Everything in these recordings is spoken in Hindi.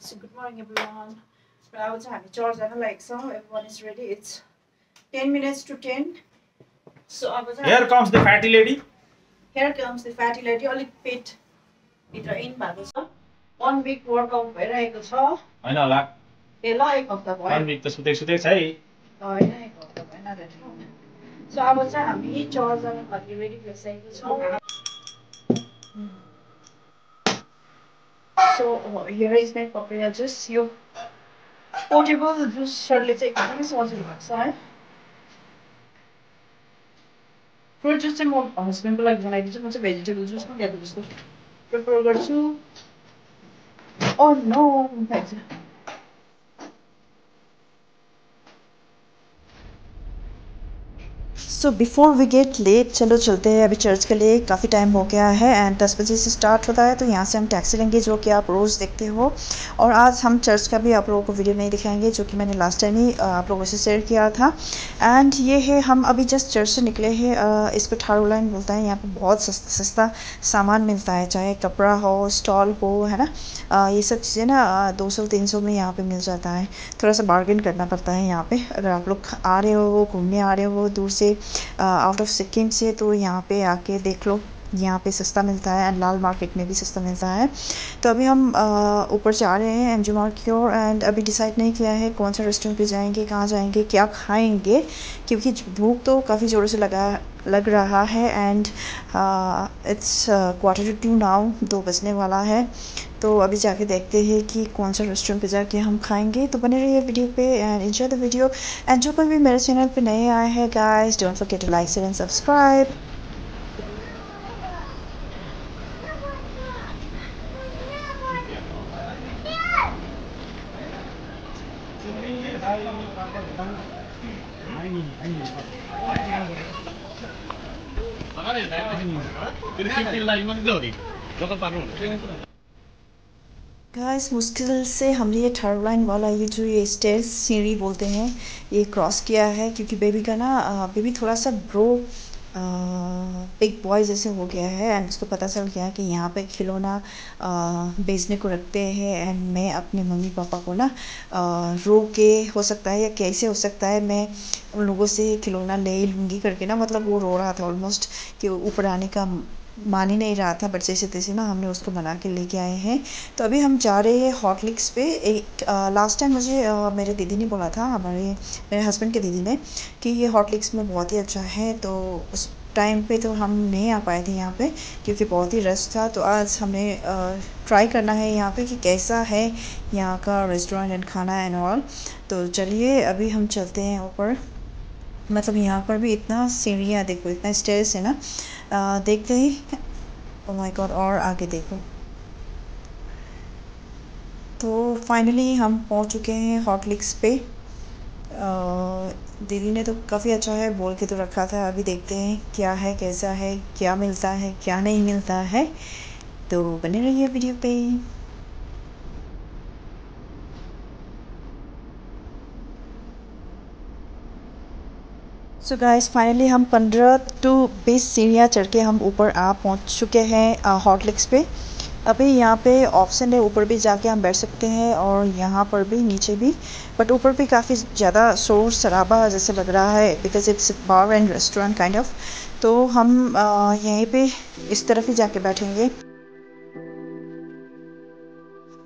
So good morning everyone. र अब चाहिँ हामी चर्च जान लागेको छौँ everyone is ready it's ten minutes to ten so अब चाहिँ Here comes the fatty lady. Here comes the fatty lady अलिक पेट भित्र इन भएको छ वान विक वर्कआउट भइरहेको छ होइन होला ए ल एक हप्ता भयो वान विक त सुतेको सुतेको छ है होइन एक हप्ता भएन रेडी सो अब चाहिँ हामी चर्च जानको लागि रेडी भइसकेको छौँ so here is my papaya juice yo portable जुसहरूले चाहिँ एकदमै सजिलो भएको छ है फ्रुट जुस चाहिँ म हस्बेन्डको लागि बनाइदिन्छु म चाहिँ भेजिटेबल जुस पनि ल्याएको जस्तो प्रिफर गर्छु ओ no so before we get late चलो चलते हैं। अभी चर्च के लिए काफ़ी टाइम हो गया है एंड दस बजे से स्टार्ट होता है तो यहाँ से हम टैक्सी लेंगे, जो कि आप रोज़ देखते हो। और आज हम चर्च का भी आप लोगों को वीडियो नहीं दिखाएँगे, जो कि मैंने लास्ट टाइम ही आप लोगों से शेयर किया था। एंड ये है, हम अभी जस्ट चर्च से निकले हैं। इस पर थारू लाइन बोलता है। यहाँ पर बहुत सस्ता सस्ता सामान मिलता है, चाहे कपड़ा हो स्टॉल हो, है ना? ये सब चीज़ें ना दो सौ, तीन सौ में यहाँ पर मिल जाता है। थोड़ा सा बार्गेन करना पड़ता है यहाँ पर अगर आप लोग आ रहे हो, घूमने आ रहे हो, दूर से आउट ऑफ़ सिक्किम से तो यहाँ पे आके देख लो। यहाँ पे सस्ता मिलता है एंड लाल मार्केट में भी सस्ता मिलता है। तो अभी हम ऊपर जा रहे हैं एम जी मार्ट की ओर एंड अभी डिसाइड नहीं किया है कौन सा रेस्टोरेंट पे जाएँगे, कहाँ जाएँगे, क्या खाएँगे, क्योंकि भूख तो काफ़ी ज़ोरों से लगा, लग रहा है and it's quarter to two now दो बजने वाला है। तो अभी जाके देखते हैं कि कौन सा रेस्टोरेंट पे जाके हम खाएँगे। तो बने रहिए वीडियो पे and enjoy the video and जो कोई भी मेरे चैनल पे नए आए हैं guys don't forget to like share and subscribe guys मुश्किल से हमने ये थर्ड लाइन वाला ये जो ये स्टेज सीढ़ी बोलते हैं, ये क्रॉस किया है, क्योंकि बेबी का ना बेबी थोड़ा सा ब्रो बिग बॉय जैसे हो गया है एंड उसको पता चल गया कि यहाँ पे खिलौना बेचने को रखते हैं एंड मैं अपने मम्मी पापा को ना रो के हो सकता है या कैसे हो सकता है मैं उन लोगों से खिलौना ले लूँगी करके ना मतलब वो रो रहा था ऑलमोस्ट कि ऊपर आने का मान ही नहीं रहा था, बट जैसे तैसे ना हमने उसको बना के लेके आए हैं। तो अभी हम जा रहे हैं हॉटलिक्स पे। एक लास्ट टाइम मुझे मेरे दीदी ने बोला था, हमारे, मेरे हस्बैंड के दीदी ने, कि ये हॉटलिक्स में बहुत ही अच्छा है। तो उस टाइम पे तो हम नहीं आ पाए थे यहाँ पे, क्योंकि बहुत ही रश था। तो आज हमें ट्राई करना है यहाँ पे कि कैसा है यहाँ का रेस्टोरेंट एंड खाना एंड ऑल तो चलिए, अभी हम चलते हैं ऊपर। मतलब यहाँ पर भी इतना सीढ़ियाँ देखो, इतना स्टेज है ना। देखते ही? ओ माय गॉड और आगे देखो। तो फाइनली हम पहुँच चुके हैं हॉटलिक्स पे। दीदी ने तो काफ़ी अच्छा है, बोल के तो रखा था। अभी देखते हैं क्या है, कैसा है, क्या मिलता है, क्या नहीं मिलता है। तो बने रहिए वीडियो पे। सो गाइस फाइनली हम 15 टू 20 सीढ़ियाँ चढ़ के हम ऊपर आ पहुँच चुके हैं हॉटलिक्स पे। अभी यहाँ पे ऑप्शन है, ऊपर भी जाके हम बैठ सकते हैं और यहाँ पर भी, नीचे भी। बट ऊपर भी काफ़ी ज़्यादा शोर शराबा जैसे लग रहा है because it's bar and restaurant kind of तो हम यहीं पे इस तरफ़ ही जाके बैठेंगे।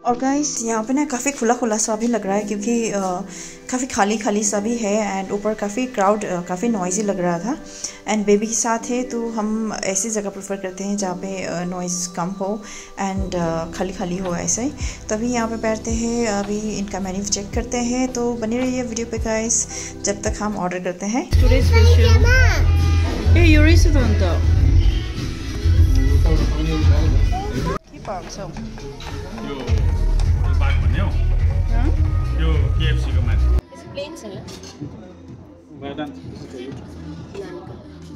और गाइस यहाँ पे ना काफ़ी खुला खुला सा भी लग रहा है क्योंकि काफ़ी खाली खाली सा भी है एंड ऊपर काफ़ी क्राउड काफ़ी नॉइज़ी लग रहा था। एंड बेबी के साथ है तो हम ऐसी जगह प्रेफर करते हैं जहाँ पे नॉइज़ कम हो एंड खाली खाली हो ऐसे। ही तभी यहाँ पे बैठते हैं अभी इनका मेन्यू चेक करते हैं। तो बनी रहिए वीडियो पे गाइस जब तक हम ऑर्डर करते हैं। केएफसीको माथि प्लेन छ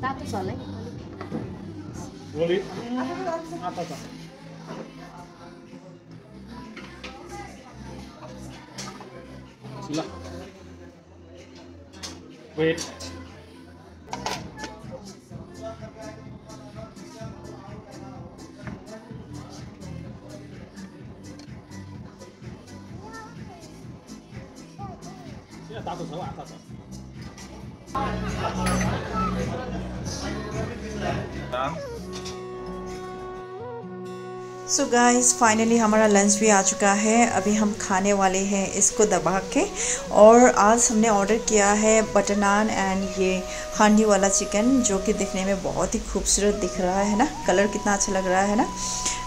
तातो छ होला है ल वेट सो गाइस फाइनली हमारा लंच भी आ चुका है। अभी हम खाने वाले हैं, इसको दबा के। और आज हमने ऑर्डर किया है बटर नान एंड ये हांडी वाला चिकन जो कि दिखने में बहुत ही खूबसूरत दिख रहा है ना? कलर कितना अच्छा लग रहा है ना?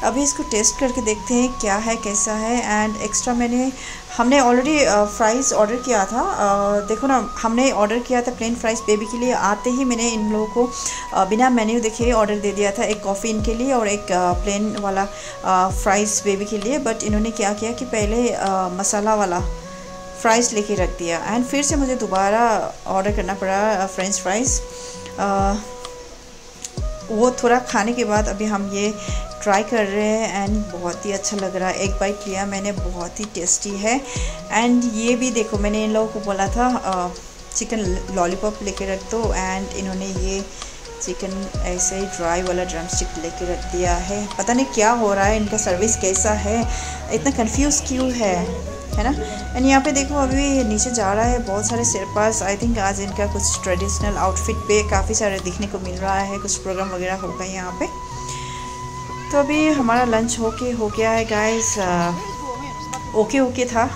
अभी इसको टेस्ट करके देखते हैं क्या है कैसा है एंड एक्स्ट्रा मैंने हमने ऑलरेडी फ्राइज़ ऑर्डर किया था। uh, देखो ना हमने ऑर्डर किया था प्लेन फ्राइज़ बेबी के लिए। आते ही मैंने इन लोगों को बिना मेन्यू देखे ऑर्डर दे दिया था एक कॉफ़ी इनके लिए और एक प्लेन वाला फ्राइज़ बेबी के लिए। बट इन्होंने क्या किया कि पहले मसाला वाला फ्राइज़ लेके रख दिया। एंड फिर से मुझे दोबारा ऑर्डर करना पड़ा फ्रेंच फ्राइज़ वो थोड़ा खाने के बाद अभी हम ये ट्राई कर रहे हैं एंड बहुत ही अच्छा लग रहा है। एक बाइट लिया मैंने, बहुत ही टेस्टी है। एंड ये भी देखो, मैंने इन लोगों को बोला था चिकन लॉलीपॉप लेके रख दो। एंड इन्होंने ये चिकन ऐसे ही ड्राई वाला ड्रम स्टिक लेके रख दिया है। पता नहीं क्या हो रहा है, इनका सर्विस कैसा है? इतना कंफ्यूज क्यों है? है ना? एंड यहाँ पे देखो अभी नीचे जा रहा है बहुत सारे सिरपास आई थिंक आज इनका कुछ ट्रेडिशनल आउटफिट पे काफ़ी सारे दिखने को मिल रहा है। कुछ प्रोग्राम वगैरह होगा यहाँ पे। तो अभी हमारा लंच होके हो गया है गाइस ओके ओके था।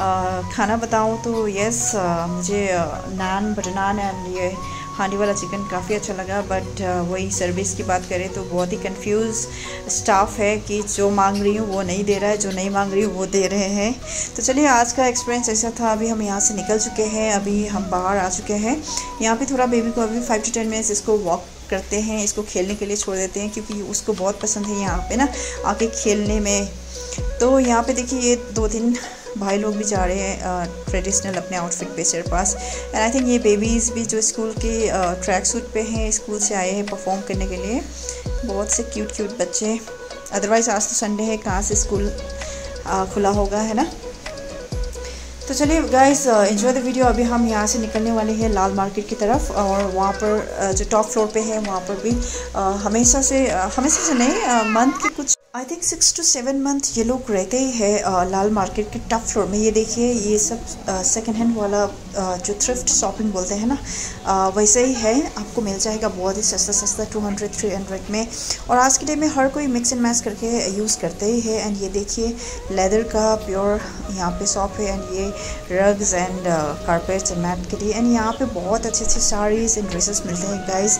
आ, खाना बताऊँ तो यस मुझे नान बटर नान एंड ये हांडी वाला चिकन काफ़ी अच्छा लगा बट uh, वही सर्विस की बात करें तो बहुत ही कंफ्यूज स्टाफ है कि जो मांग रही हूँ वो नहीं दे रहा है जो नहीं मांग रही हूँ वो दे रहे हैं। तो चलिए आज का एक्सपीरियंस ऐसा था अभी हम यहाँ से निकल चुके हैं अभी हम बाहर आ चुके हैं। यहाँ पे थोड़ा बेबी को अभी फाइव टू टेन मिनट्स इसको वॉक करते हैं इसको खेलने के लिए छोड़ देते हैं क्योंकि उसको बहुत पसंद है यहाँ पे ना आके खेलने में। तो यहाँ पे देखिए ये दो दिन भाई लोग भी जा रहे हैं ट्रेडिशनल अपने आउटफिट पे सिर पास। एंड आई थिंक ये बेबीज़ भी जो स्कूल के ट्रैक सूट पे हैं स्कूल से आए हैं परफॉर्म करने के लिए, बहुत से क्यूट क्यूट बच्चे अदरवाइज़ आज तो संडे है, कहाँ से स्कूल खुला होगा, है ना? तो चलिए गाइस एंजॉय द वीडियो अभी हम यहाँ से निकलने वाले हैं लाल मार्केट की तरफ़ और वहाँ पर जो टॉप फ्लोर पे है, वहाँ पर भी हमेशा से हमेशा से नहीं मंथ के कुछ I think six to seven month ये लोग रहते ही है लाल मार्केट के टफ फ्लोर में। ये देखिए ये सब सेकेंड हैंड वाला आ, जो थ्रिफ्ट शॉपिंग बोलते हैं ना वैसे ही है। आपको मिल जाएगा बहुत ही सस्ता सस्ता टू हंड्रेड थ्री हंड्रेड में। और आज के डे में हर कोई मिक्स एंड मैच करके यूज़ करते ही है। एंड ये देखिए लेदर का प्योर यहाँ पे शॉप है। एंड ये rugs and carpets and mat के लिए। एंड यहाँ पे बहुत अच्छे अच्छे साड़ीज़ एंड ड्रेसेस मिलते हैं गाइज़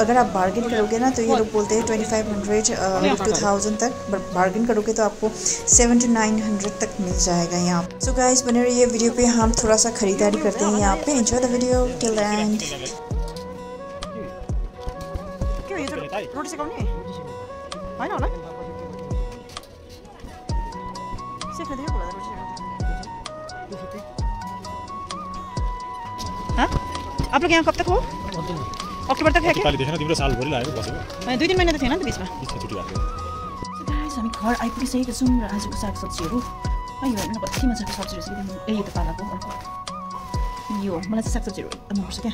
अगर आप बार्गेन करोगे ना तो ये लोग बोलते हैं twenty five hundred to thousand तक बट बार्गेन करोगे तो आपको सेवन टू नाइन हंड्रेड तक मिल जाएगा यहाँ सो गाइज़ बने रहिए वीडियो पे। हम थोड़ा सा खरीदारी करते हैं यहाँ पे। Enjoy the video till end होइन होला हाँ? आप लोग यहाँ कब तक हो? अक्टोबर तक है क्या? देखेन तिम्रो साल भरि लाग्यो बसेको दुई तिन महिना त थिएन नि त बिचमा बिचमा छुट्टी भएको गाइस हामी घर आइपुगिसकेको छौँ र आजको सागसब्जीहरू यो हेर्नु कति मजाको सब्ज़ी रहेछ ए त पालाको यो मलाई चाहिँ सागसब्जीहरू एकदम मनपर्छ क्या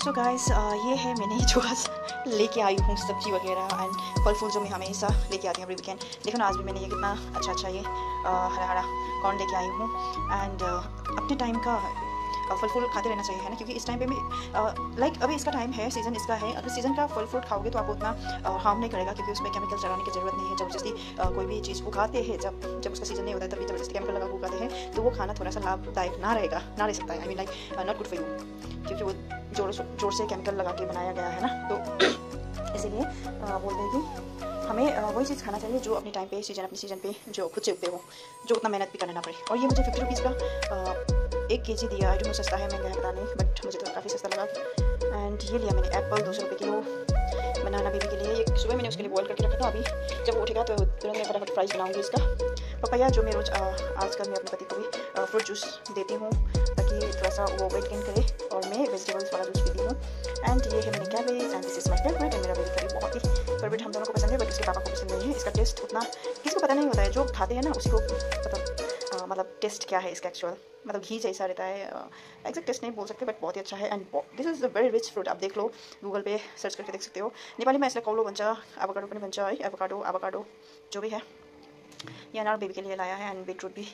सो गाइस ये है मैंने जो आज लेके आई हूँ सब्ज़ी वगैरह एंड फल फूल जो मैं हमेशा लेके आती हूँ एवरी वीकेंड देखो ना आज भी मैंने ये कितना अच्छा अच्छा ये हरा हरा कॉर्न लेके आई हूँ एंड अपने टाइम का फल फ्रूट खाते रहना चाहिए, है ना? क्योंकि इस टाइम पे भी लाइक अभी इसका टाइम है सीज़न इसका है, अगर सीज़न का फल फ्रूट खाओगे तो आपको उतना हार्म नहीं करेगा क्योंकि उसमें केमिकल चलाने की ज़रूरत नहीं है, ज़बरदस्ती कोई भी चीज़ उगाते हैं, जब जब उसका सीज़न नहीं होता है, तभी ज़बरदस्ती केमिकल लगा उगाते हैं तो वो खाना थोड़ा सा लाभदायक ना रहेगा, ना रह सकता है I mean like not good for you क्योंकि वो ज़ोर ज़ोर से केमिकल लगा के बनाया गया है ना? तो इसीलिए बोलते हैं कि हमें वही चीज़ खाना चाहिए जो अपने टाइम पे सीज़न अपने सीज़न पे, जो खुद से उगते हो, जो उतना मेहनत भी करना ना पड़े, और ये मुझे फिफ्टी रुपीज़ का एक के जी दिया आई डोंट सस्ता है, महँगा है, पता नहीं बट मुझे तो काफ़ी सस्ता लगा। एंड ये लिया मैंने एप्पल दो सौ रुपये किलो बनाना बेबी के लिए। ये सुबह मैंने उसके लिए बॉयल करके रखा था अभी। जब उठेगा तो तुरंत मैं फटाफट फ्राइज बनाऊँगी इसका। पपाया जो मैं रोज़ आजकल मैं अपने पति को भी फ्रूट जूस देती हूँ, ताकि थोड़ा सा वो वेट गेन करे और मैं वेजिटेबल्स वाला जूस पीती हूँ। एंड ये है मैंने cabbage and this is my favourite and मेरा बेबी करी बहुत ही फेवरेट हम दोनों को पसंद है बट इसके पापा को पसंद नहीं है। इसका टेस्ट उतना, किसी को पता नहीं होता है, जो खाते हैं ना, उसी को मतलब मतलब टेस्ट क्या है इसका एक्चुअल मतलब घी जैसा रहता है एग्जैक्ट टेस्ट नहीं बोल सकते बट बहुत ही अच्छा है and this is a very rich fruit आप देख लो गूगल पे सर्च करके देख सकते हो। नेपाली में इसलिए कौलो भन्छ एभोकाडो पनि भन्छ है एभोकाडो एभोकाडो जो भी है। ये अनार बेबी के लिए लाया है एंड बीटरूट भी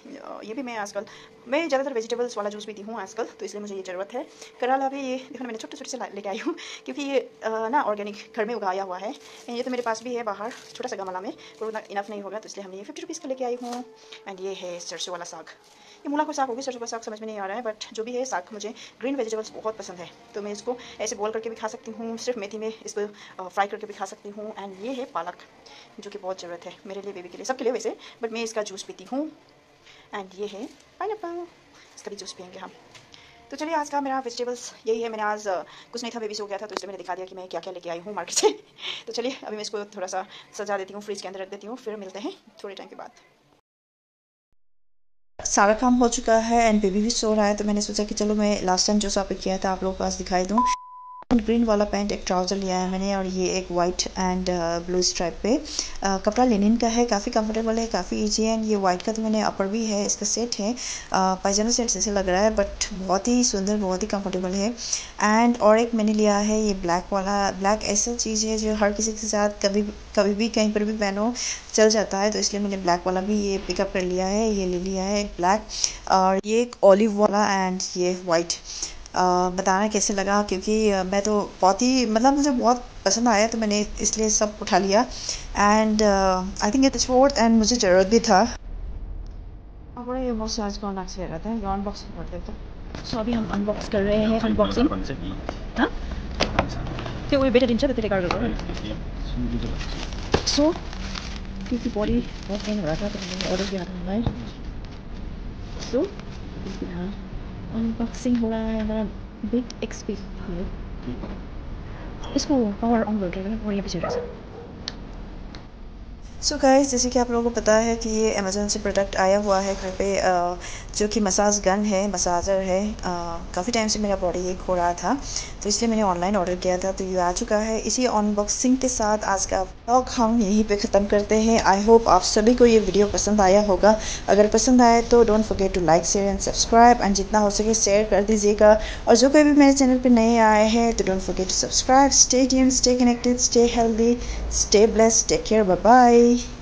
ये भी मैं आजकल, मैं ज़्यादातर वेजिटेबल्स वाला जूस पीती हूँ आजकल तो इसलिए मुझे ये ज़रूरत है। कराला भी ये, देखो मैंने छोटे छोटे से लेके आई हूँ, क्योंकि ये ना ऑर्गेनिक घर में उगाया हुआ है ये तो मेरे पास भी है बाहर छोटा सा गमला में, पर उतना इनफ नहीं होगा तो इसलिए हमने ये फिफ्टी रुपीज़ का लेके आई हूँ एंड ये है सरसों वाला साग। ये मूला को साग होगी सरसों का साग समझ में नहीं आ रहा है बट जो भी है साग मुझे ग्रीन वेजिटेबल्स बहुत पसंद है तो मैं इसको ऐसे बॉल करके भी खा सकती हूँ, सिर्फ़ मेथी में इसको फ्राई करके भी खा सकती हूँ एंड ये है पालक, जो कि बहुत ज़रूरत है मेरे लिए बेबी के लिए, सबके लिए वैसे। बट मैं इसका जूस पीती हूँ। एंड ये है पाइन इसका भी जूस पियेंगे हम। तो चलिए, आज का मेरा वेजिटेबल्स यही है। मैंने आज कुछ नहीं था बेबी से गया था तो इसलिए मैंने दिखा दिया कि मैं क्या क्या लेके आई हूँ मार्केट से। तो चलिए, अभी मैं इसको थोड़ा सा सजा देती हूँ फ्रिज के अंदर रख देती हूँ, फिर मिलते हैं थोड़े टाइम के बाद। सारा काम हो चुका है एंड बेबी भी सो रहा है तो मैंने सोचा कि चलो मैं लास्ट टाइम जो शॉपिंग किया था, आप लोगों के पास दिखाई दूँ। ग्रीन वाला पैंट एक ट्राउज़र लिया है मैंने और ये एक वाइट एंड ब्लू स्ट्राइप पे कपड़ा लेनिन का है काफ़ी कंफर्टेबल है काफ़ी इजी है एंड ये वाइट का तो मैंने अपर भी है इसका सेट है पायजामा सेट जैसे लग रहा है बट बहुत ही सुंदर बहुत ही कंफर्टेबल है एंड और एक मैंने लिया है ये ब्लैक वाला ब्लैक ऐसा चीज़ है जो हर किसी के साथ कभी कभी भी कहीं पर भी पहनो चल जाता है तो इसलिए मैंने ब्लैक वाला भी ये पिकअप कर लिया है ये ले लिया है ब्लैक और ये एक ऑलिव वाला एंड ये वाइट बताना कैसे लगा? क्योंकि मैं तो बहुत ही मतलब मुझे बहुत पसंद आया तो मैंने इसलिए सब उठा लिया। And I think it's fourth and मुझे ज़रूरत भी था। ये बहुत आज कौन से अनबॉक्सिंग सो अभी हम अनबॉक्स कर रहे हैं अनबॉक्सिंग हाँ? त्यो उयो बेटा दिन्छ त्यसले गर्दा सो सो अनबक्सिङ हुआ है मेरा बिग एक्सपेक्ट इसको पावर अन भोल्टेज गरिएपछि रहेछ सो so गाइस जैसे कि आप लोगों को पता है कि ये अमेज़ोन से प्रोडक्ट आया हुआ है घर पे जो कि मसाज गन है मसाजर है। काफ़ी टाइम से मेरा बॉडी एक हो रहा था तो इसलिए मैंने ऑनलाइन ऑर्डर किया था तो ये आ चुका है। इसी अनबॉक्सिंग के साथ आज का ब्लॉग हम यहीं पे ख़त्म करते हैं। आई होप आप सभी को ये वीडियो पसंद आया होगा। अगर पसंद आए तो don't forget to like share and subscribe and जितना हो सके शेयर कर दीजिएगा। और जो कोई भी मेरे चैनल पर नए आए हैं तो don't forget to subscribe stay tune stay connected stay healthy stay bless take care bye bye